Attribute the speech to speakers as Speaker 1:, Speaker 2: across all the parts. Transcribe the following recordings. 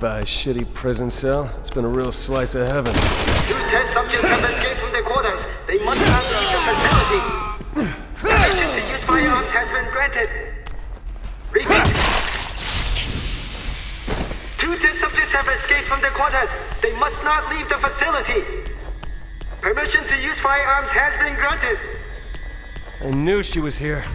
Speaker 1: ！Goodbye, shitty prison cell. It's been a real slice of heaven.
Speaker 2: Two test subjects have escaped from their quarters. They must not leave the facility. Permission to use firearms has been granted. Repeat. Two test subjects have escaped from their quarters. They must not leave the facility. Permission to use firearms has been granted.
Speaker 1: I knew she was here.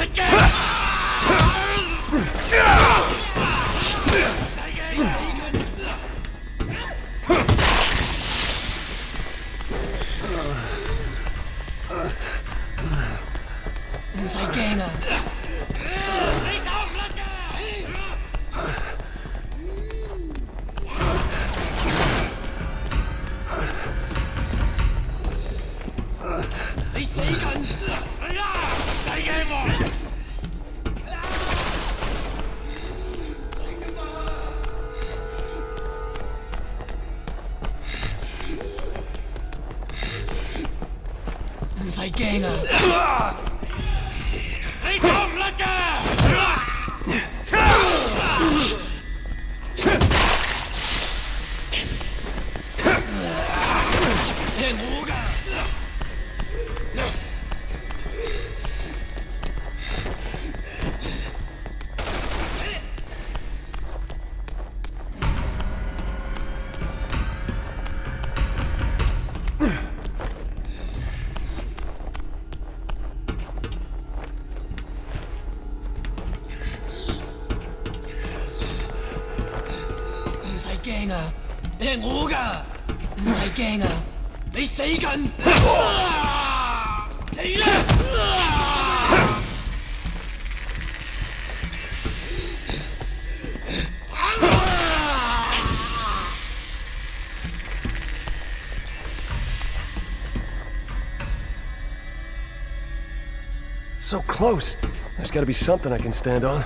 Speaker 1: again! 你系我噶，唔使惊啊！你死紧！啊嚟啦！啊
Speaker 3: So close. There's gotta be something I can stand on.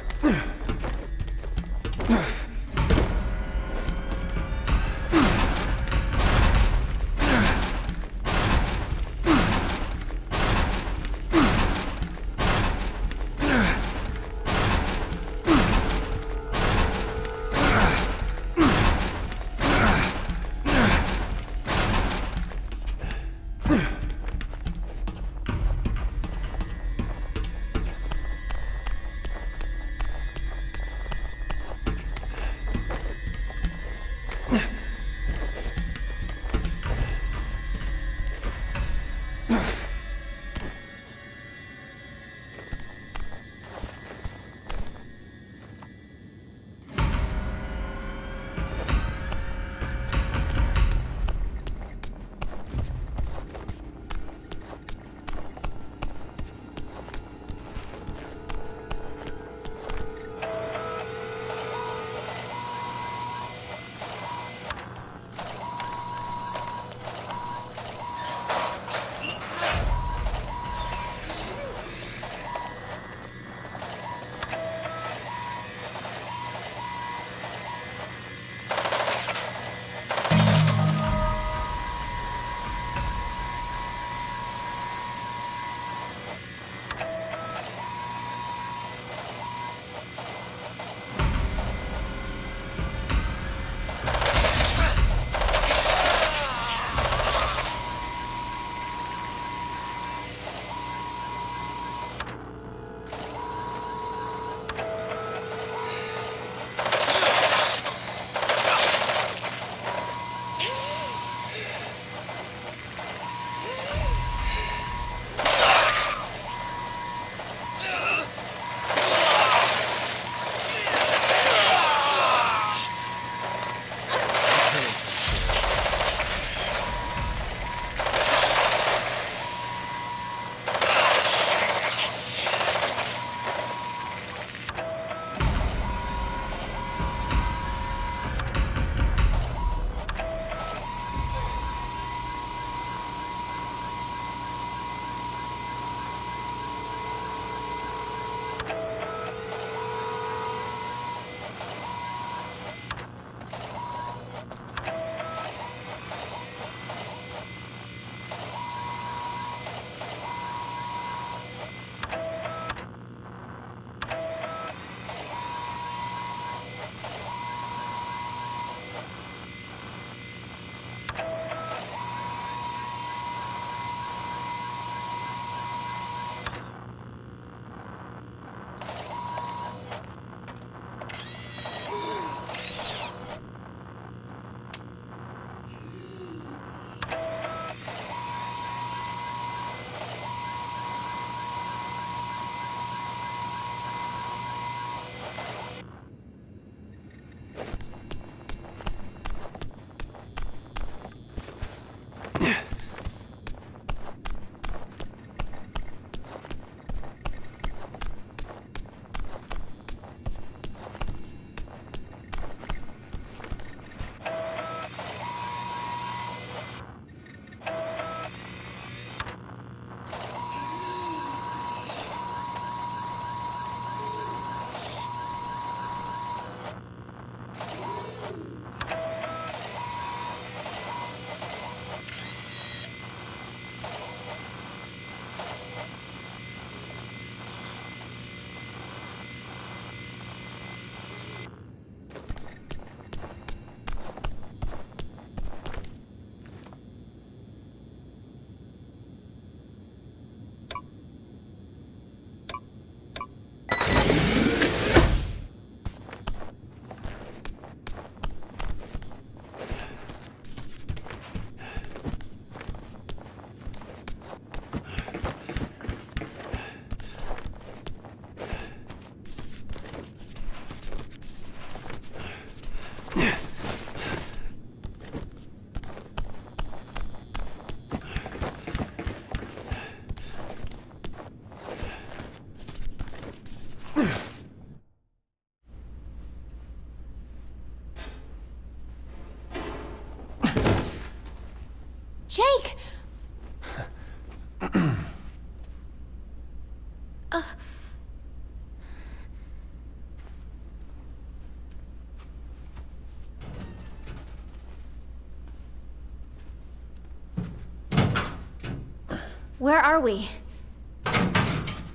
Speaker 4: Where are we?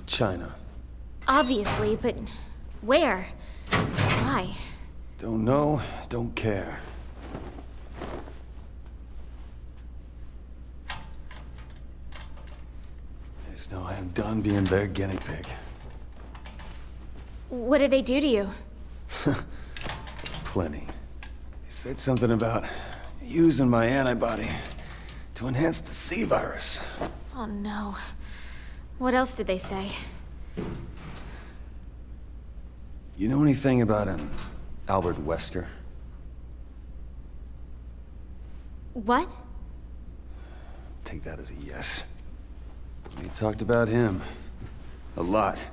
Speaker 3: China.
Speaker 4: Obviously, but where? Why?
Speaker 3: Don't know, don't care. Just know I am done being their guinea pig.
Speaker 4: What did they do to you?
Speaker 3: Plenty. He said something about using my antibody to enhance the C virus.
Speaker 4: Oh no. What else did they say?
Speaker 3: You know anything about an Albert Wesker?
Speaker 4: What?
Speaker 3: Take that as a yes. We talked about him. A lot.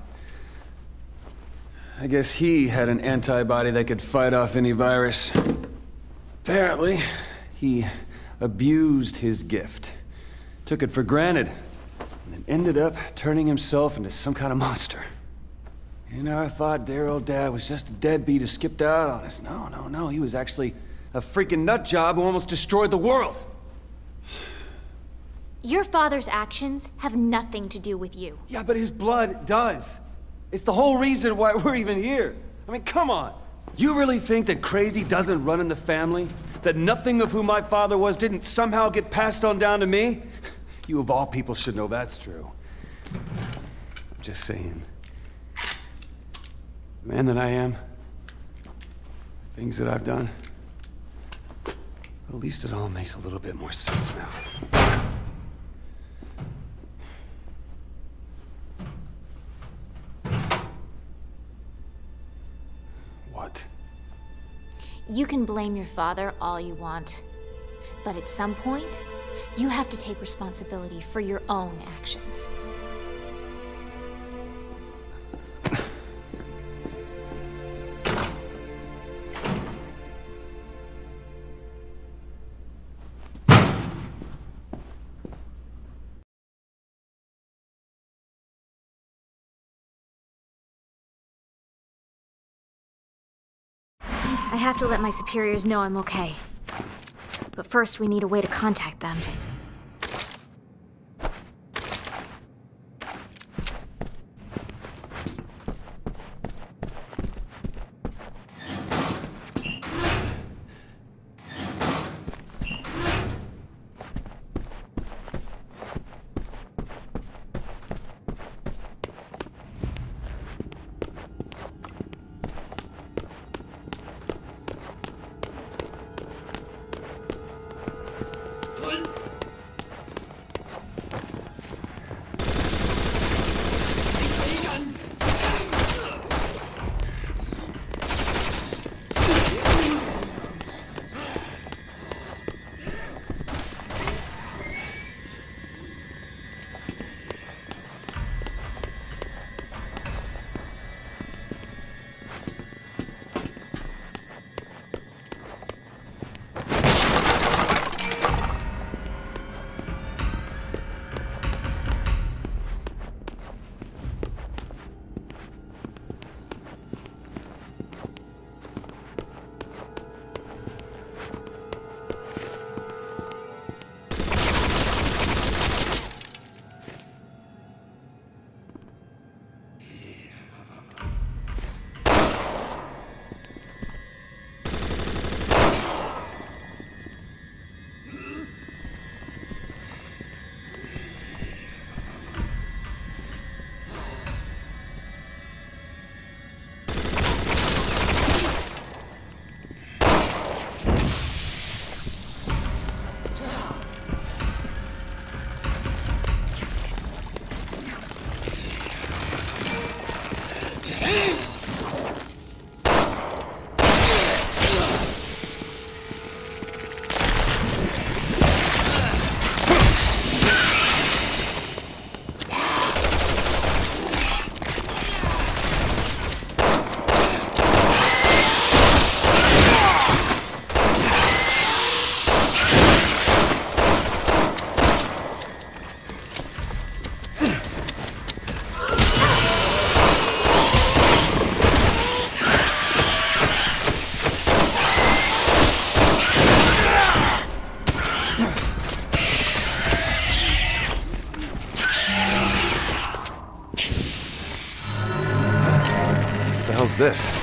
Speaker 3: I guess he had an antibody that could fight off any virus. Apparently, he abused his gift. Took it for granted. And then ended up turning himself into some kind of monster. And I thought dear old dad was just a deadbeat who skipped out on us. No, no, no. He was actually a freaking nut job who almost destroyed the world.
Speaker 4: Your father's actions have nothing to do with you.
Speaker 3: Yeah, but his blood does. It's the whole reason why we're even here. I mean, come on. You really think that crazy doesn't run in the family? That nothing of who my father was didn't somehow get passed on down to me? You of all people should know that's true. I'm just saying. The man that I am, the things that I've done, at least it all makes a little bit more sense now. What?
Speaker 4: You can blame your father all you want. But at some point, you have to take responsibility for your own actions. I have to let my superiors know I'm okay. But first, we need a way to contact them.
Speaker 1: This?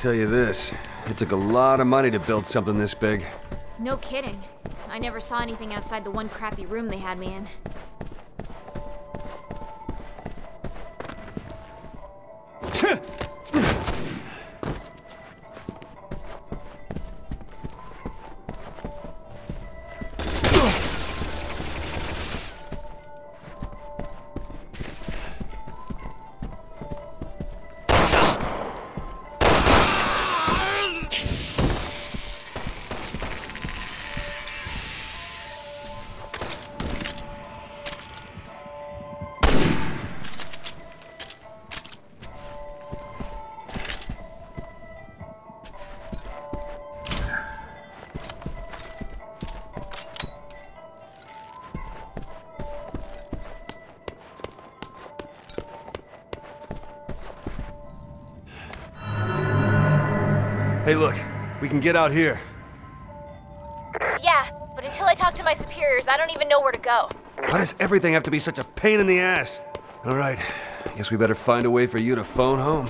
Speaker 3: Tell you this. It took a lot of money to build something this big.
Speaker 4: No kidding. I never saw anything outside the one crappy room they had me in.
Speaker 3: Can get out here.
Speaker 4: Yeah, but until I talk to my superiors, I don't even know where to go.
Speaker 3: Why does everything have to be such a pain in the ass? All right. I guess we better find a way for you to phone home.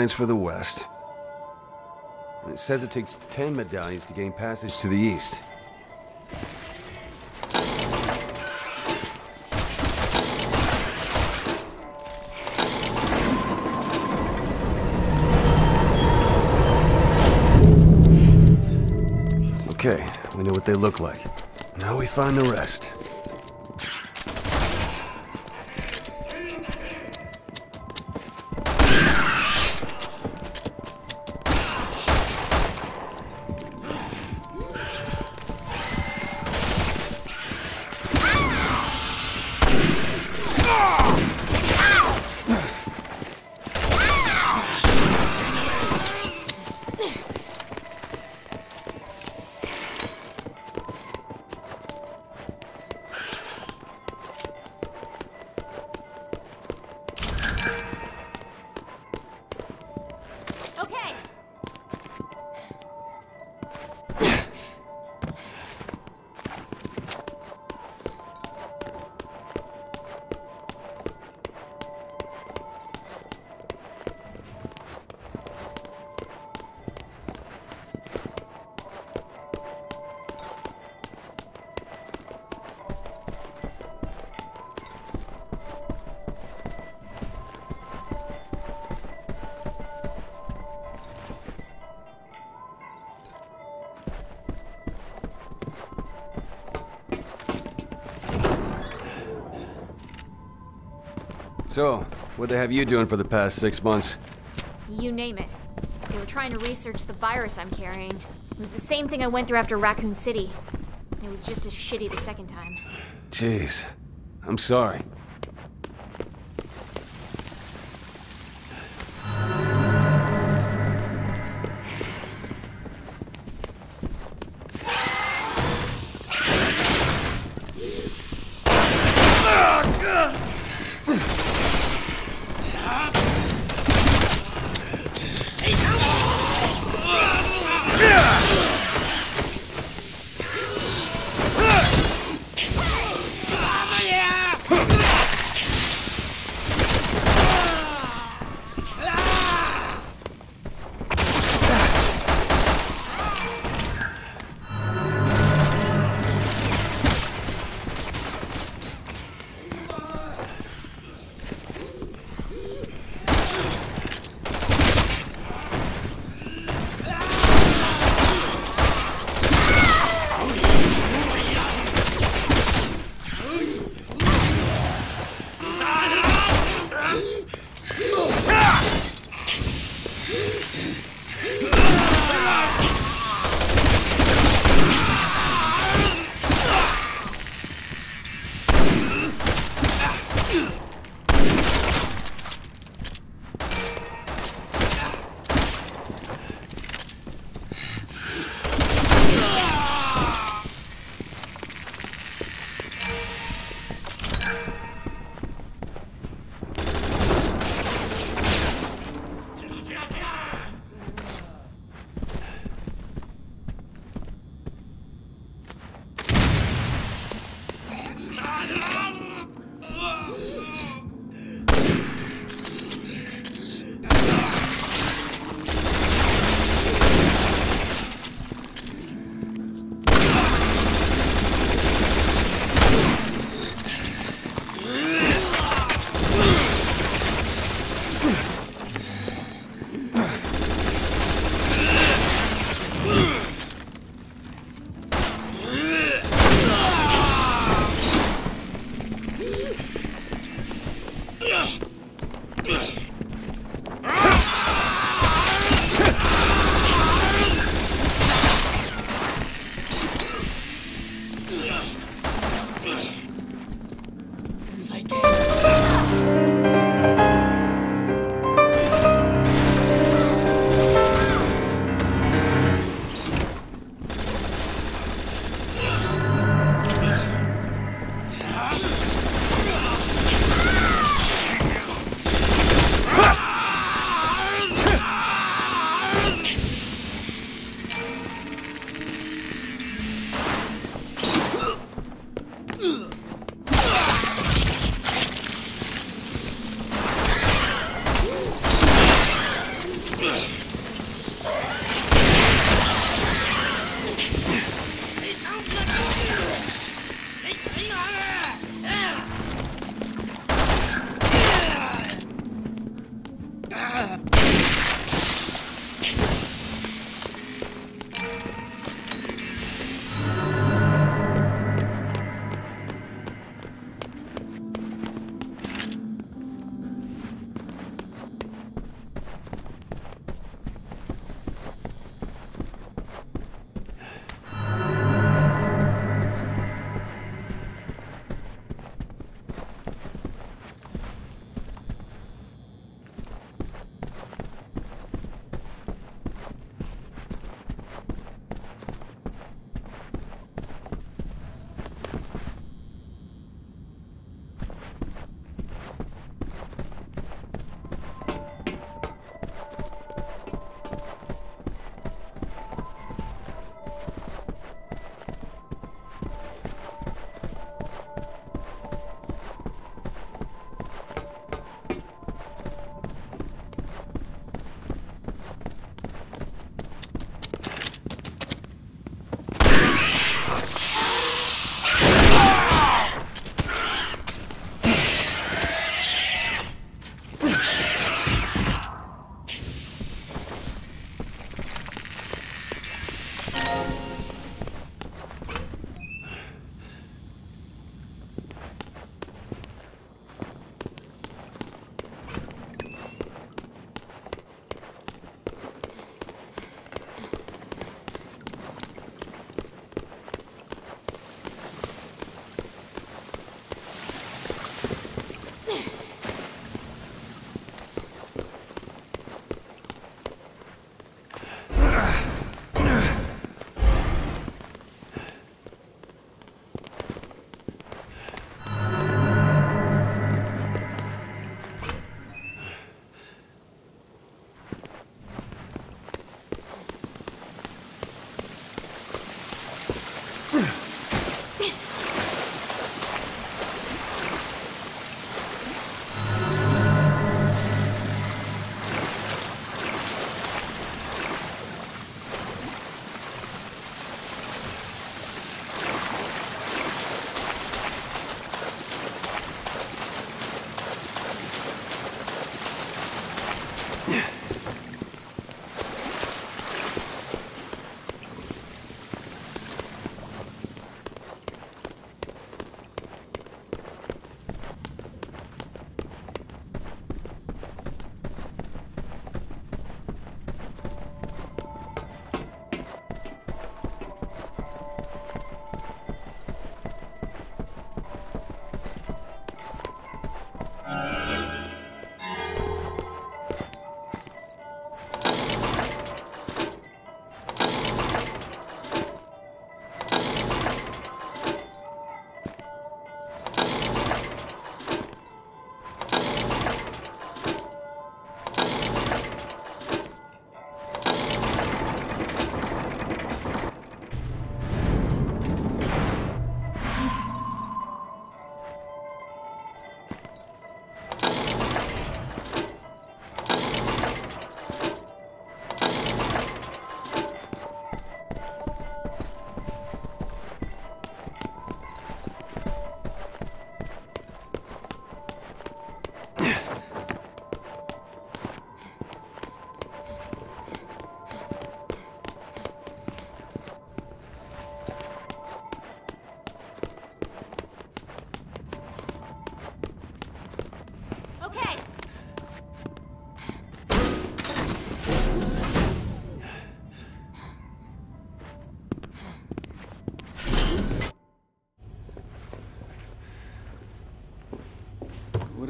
Speaker 3: Medallions for the west. And it says it takes ten medallions to gain passage to the east. Okay, we know what they look like. Now we find the rest. So, what they have you doing for the past six months?
Speaker 4: You name it. They were trying to research the virus I'm carrying. It was the same thing I went through after Raccoon City. It was just as shitty the second time.
Speaker 3: Jeez. I'm sorry.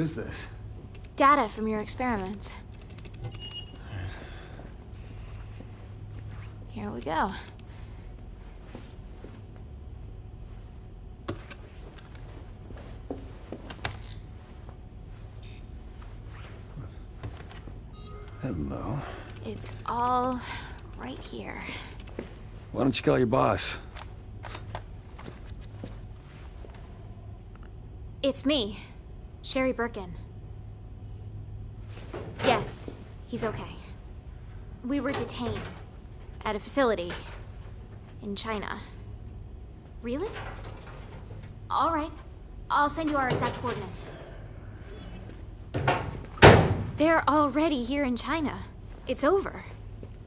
Speaker 3: What is this?
Speaker 4: Data from your experiments. Here we go.
Speaker 3: Hello.
Speaker 4: It's all right here.
Speaker 3: Why don't you call your boss?
Speaker 4: It's me, Sherry Birkin. Yes, he's okay. We were detained at a facility in China. Really? All right. I'll send you our exact coordinates. They're already here in China. It's over.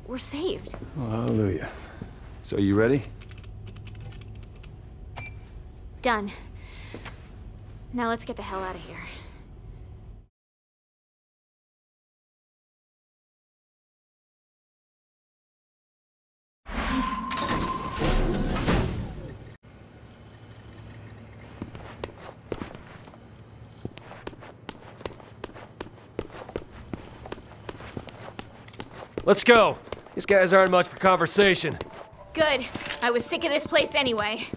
Speaker 4: We're saved.
Speaker 3: Oh, hallelujah. So are you ready?
Speaker 4: Done. Now let's get the hell out of here.
Speaker 5: Let's go. These guys aren't much for conversation.
Speaker 4: Good. I was sick of this place anyway.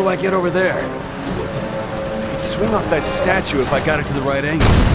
Speaker 3: Do I get over there? I could swing off that statue if I got it to the right angle.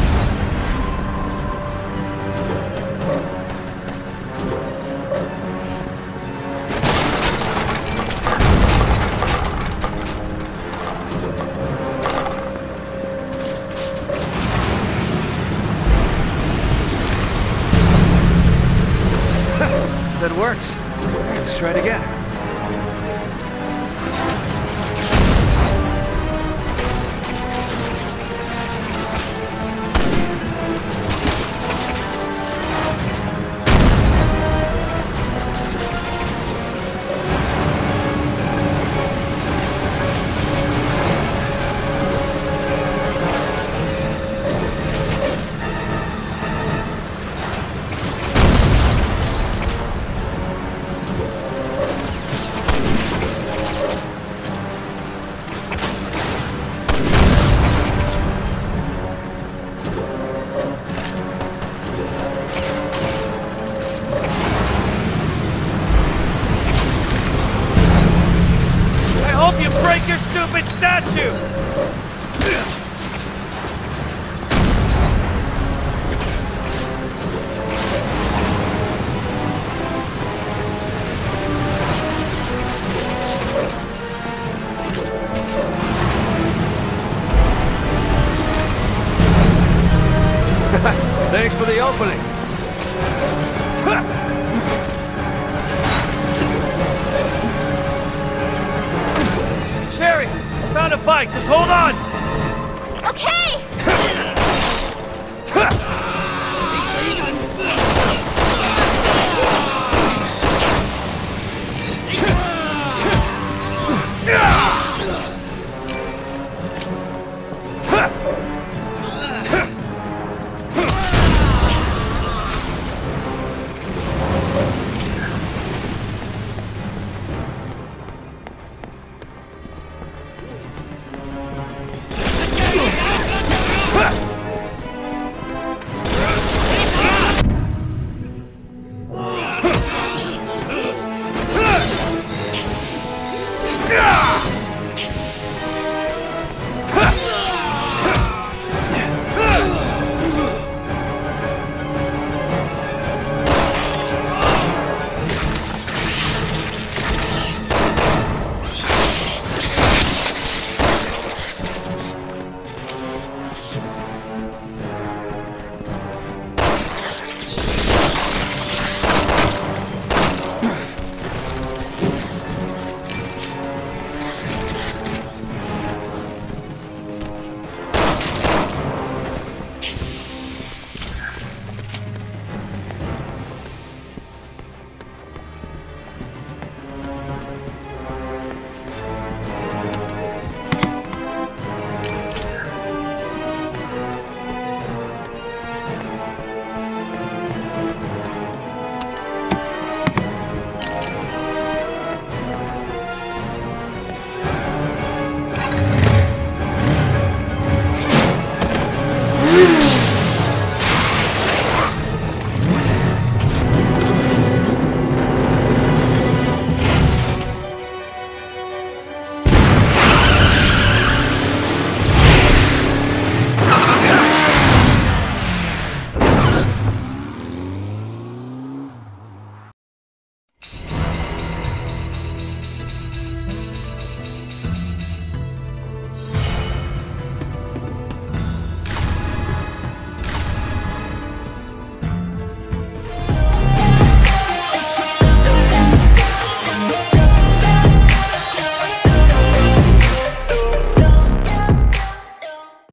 Speaker 5: Break your stupid statue!